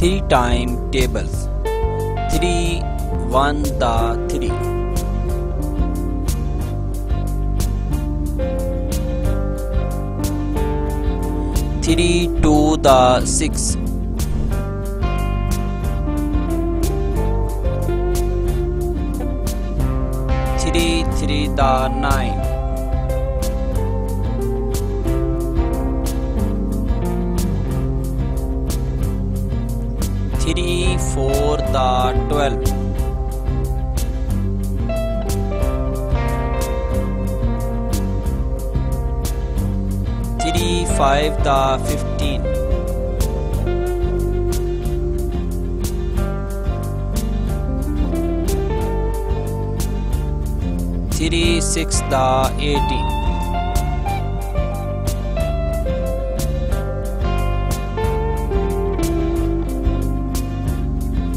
three time tables 3 1 the 3 3 2 the 6 3 3 the 9 before the 12 Three five the fifteen. Three six the eighteen.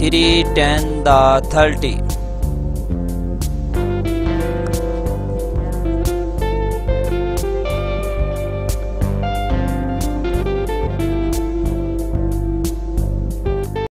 3, 10, the 30.